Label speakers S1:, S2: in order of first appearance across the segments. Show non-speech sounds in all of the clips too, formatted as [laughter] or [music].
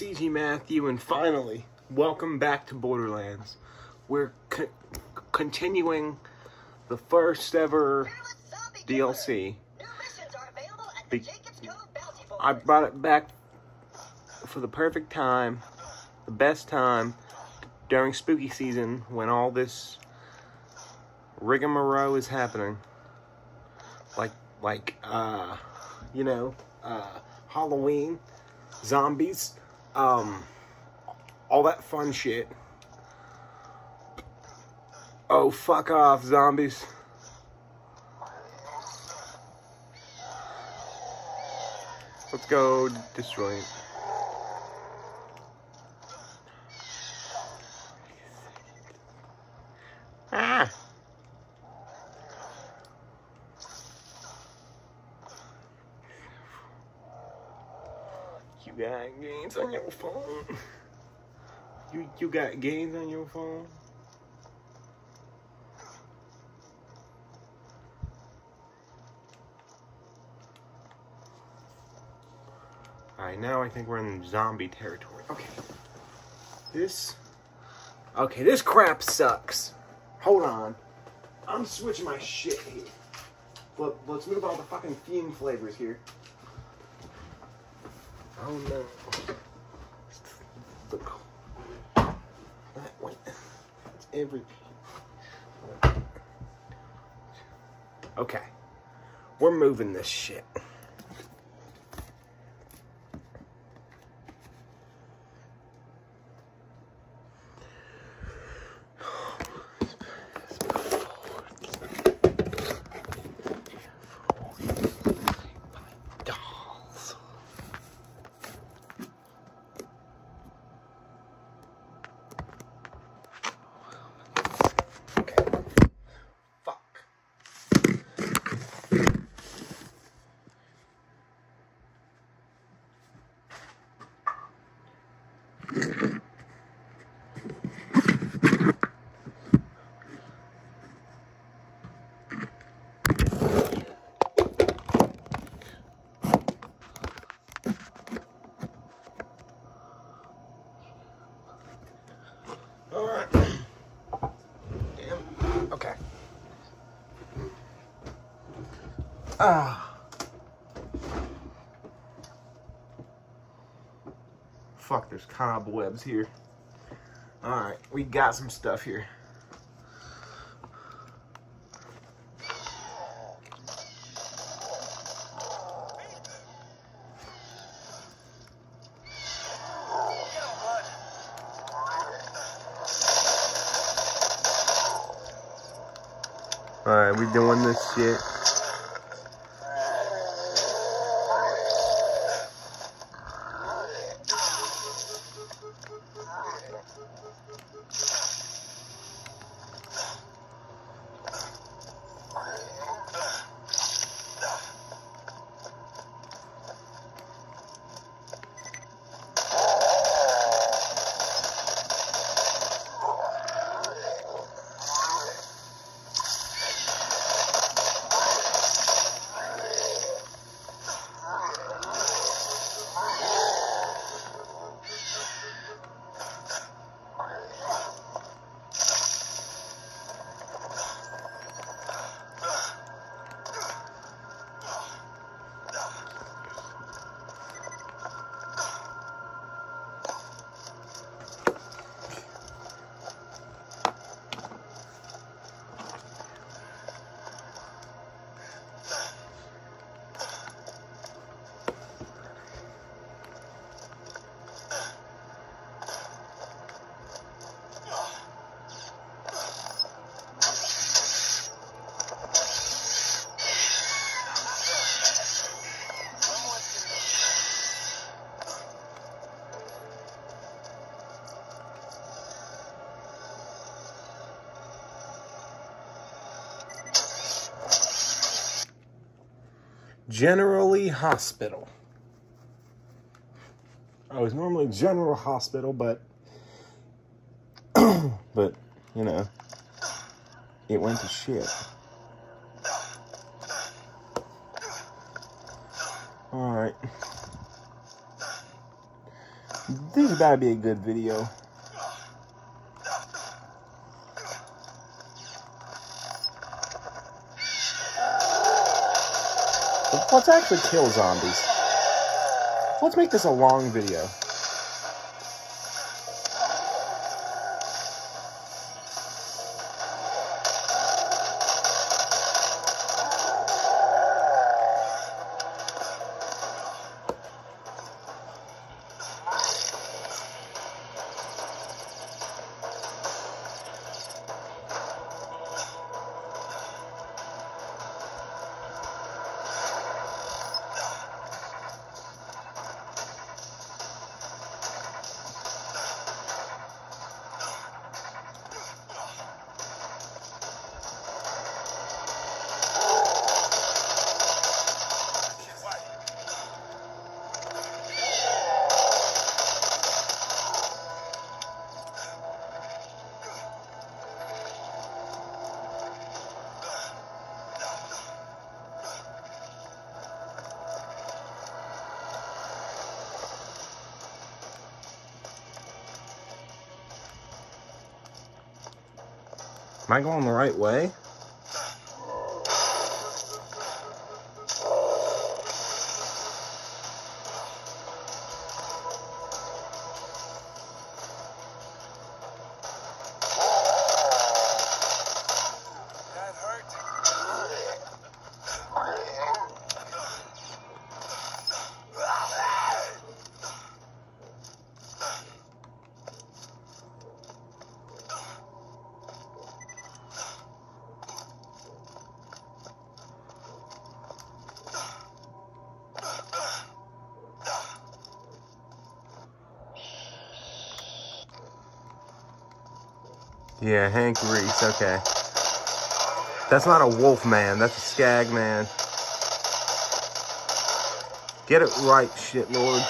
S1: CG Matthew, and finally, welcome back to Borderlands. We're co- continuing the first ever DLC. Be- I brought it back for the perfect time, the best time during spooky season when all this rigmarole is happening. Like, like, uh, you know, uh, Halloween, zombies, um, all that fun shit. Oh, fuck off, zombies. Let's go destroy it. Ah! You got games on your phone? You you got games on your phone? Alright, now I think we're in zombie territory. Okay. This Okay, this crap sucks. Hold on. I'm switching my shit here. Let, let's move all the fucking fume flavors here. Oh no. The that way. It's every. Okay. We're moving this shit. Dolls. Okay. Fuck. Alright. Damn. Okay. Ah. Fuck, there's cobwebs here. Alright, we got some stuff here. Alright, we doing this shit. Generally Hospital. Oh, it's normally General Hospital, but [clears throat] but you know, it went to shit. All right. This is about to be a good video. Let's actually kill zombies. Let's make this a long video. Am I going the right way? Yeah, Hank Reese, okay. That's not a wolf man, that's a skag man. Get it right, shit lord.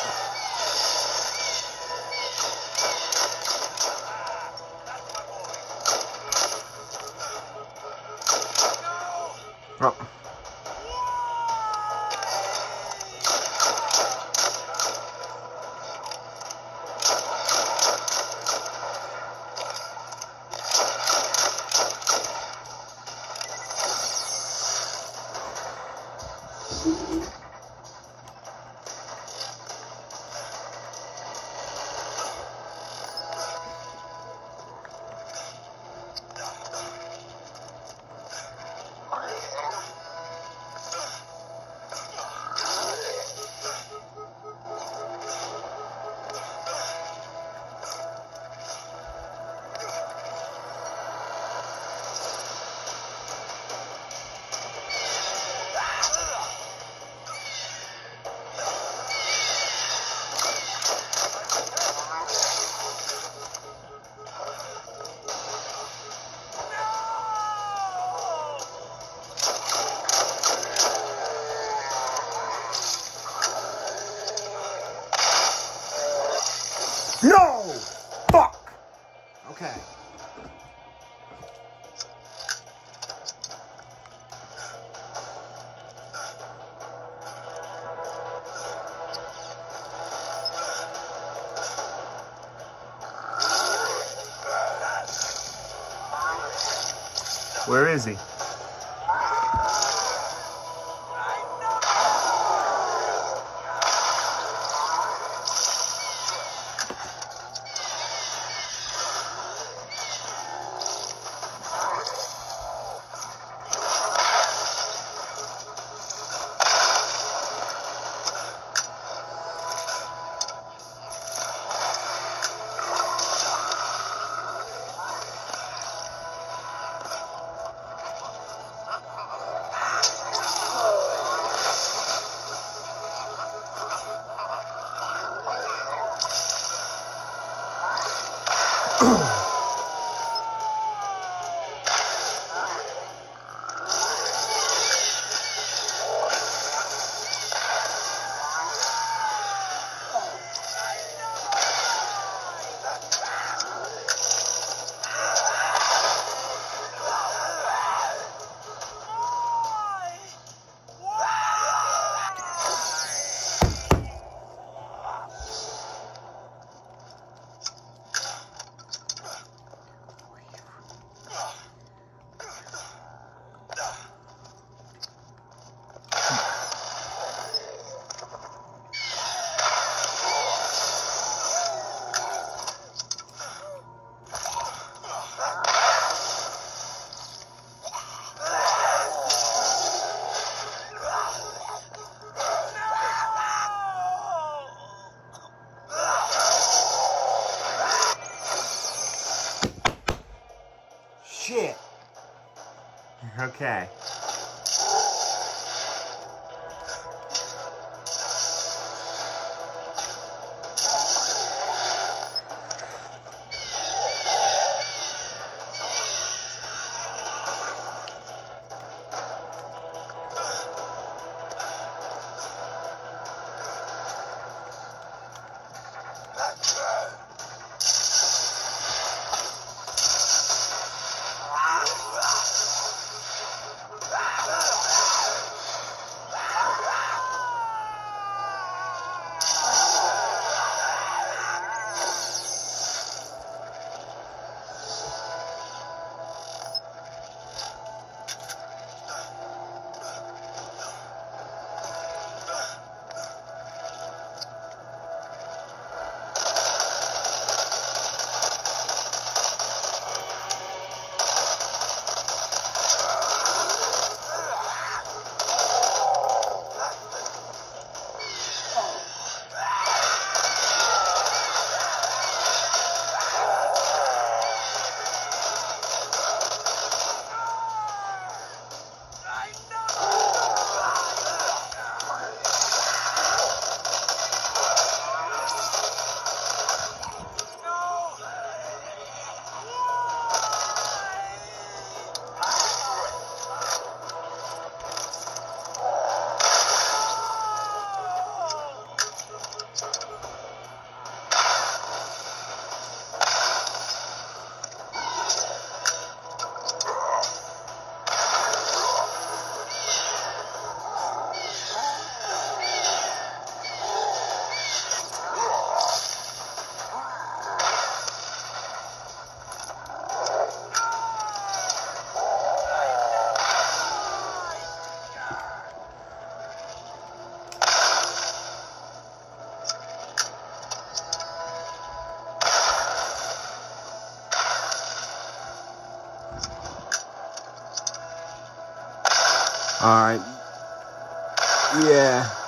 S1: Where shit. Okay. All right. Yeah.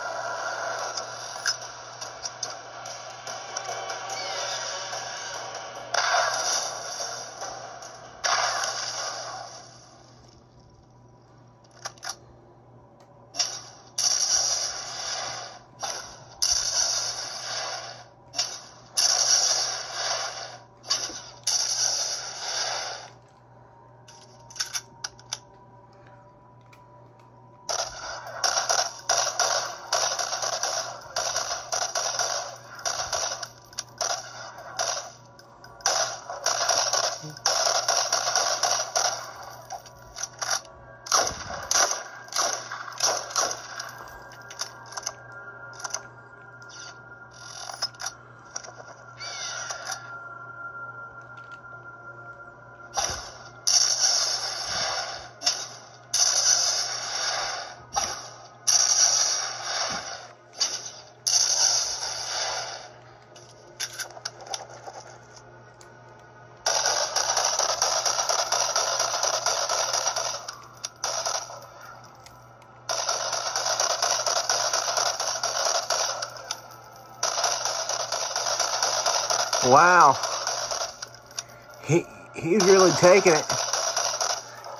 S1: He's really taking it.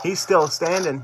S1: He's still standing.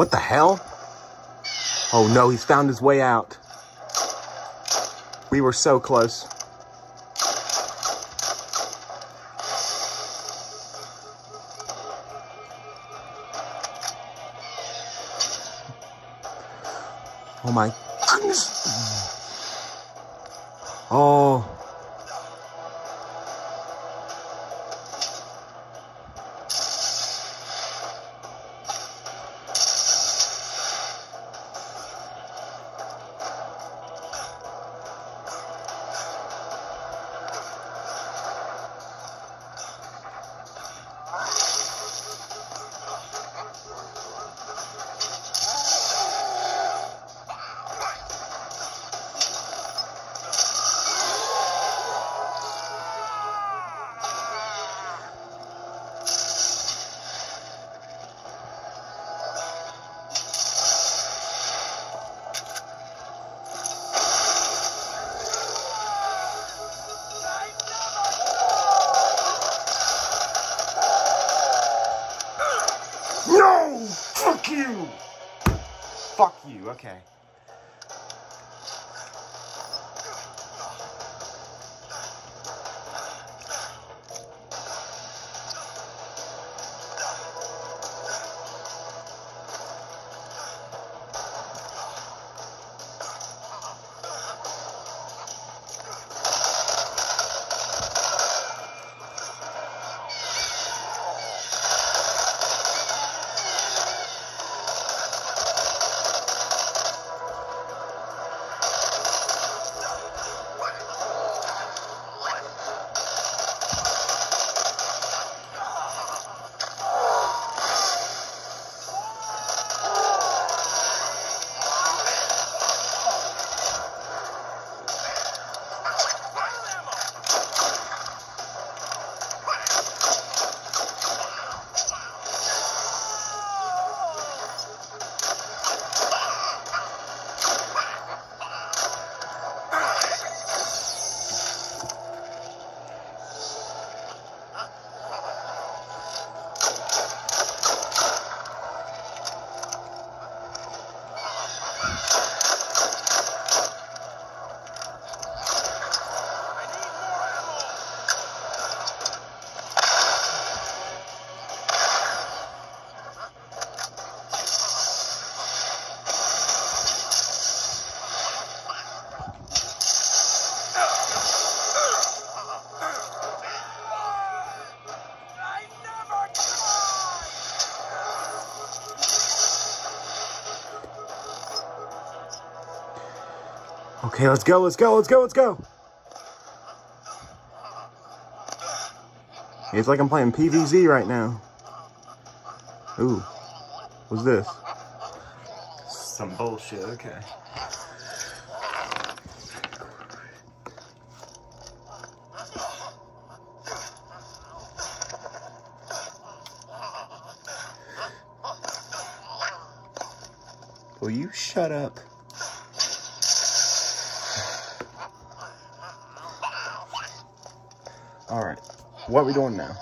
S1: What the hell? Oh no, he's found his way out. We were so close. Oh my Okay, let's go, let's go, let's go, let's go. It's like I'm playing PVZ right now. Ooh, what's this? Some bullshit, okay. Will you shut up? All right, what are we doing now?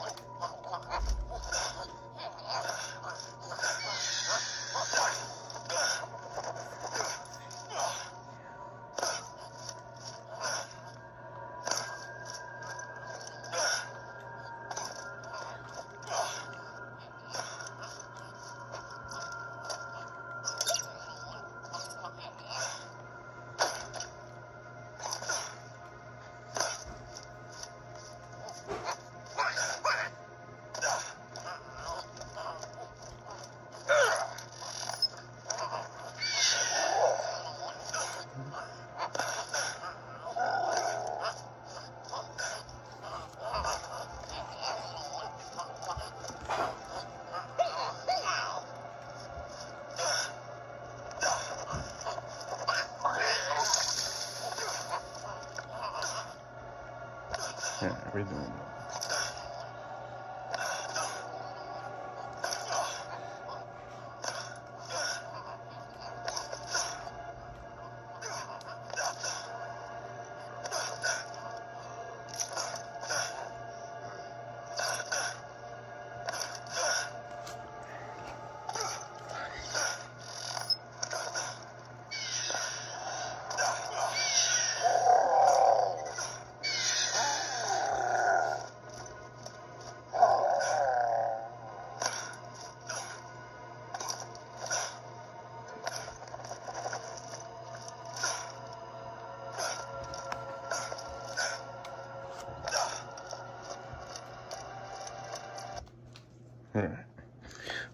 S1: Yeah,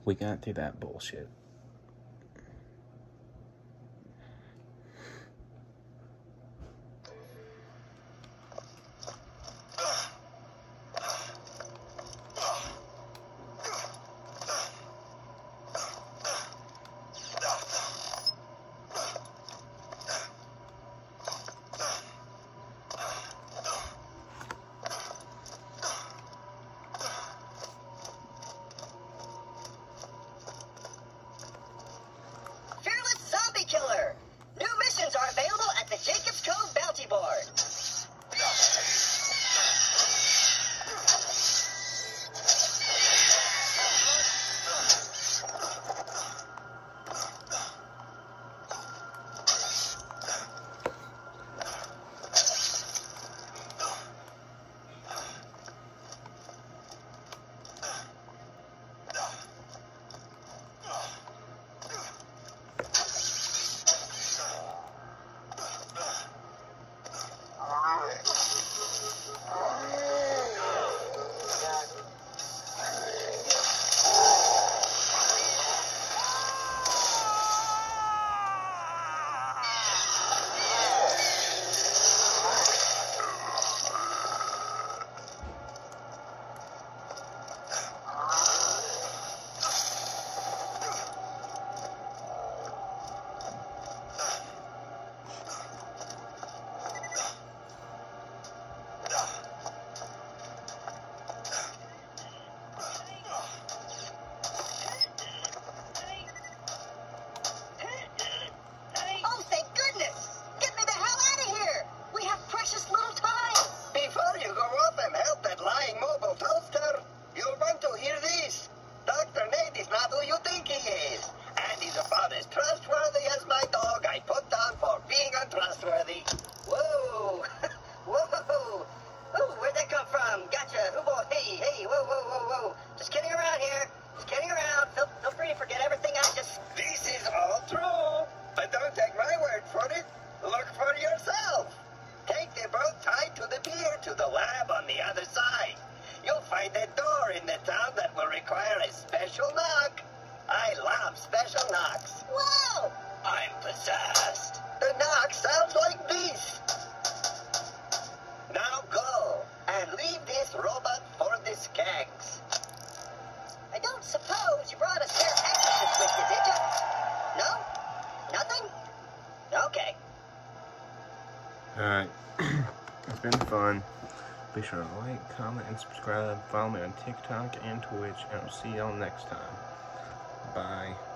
S2: We got through that bullshit. sure to like, comment, and subscribe. Follow me on TikTok and Twitch, and I'll see y'all next time. Bye.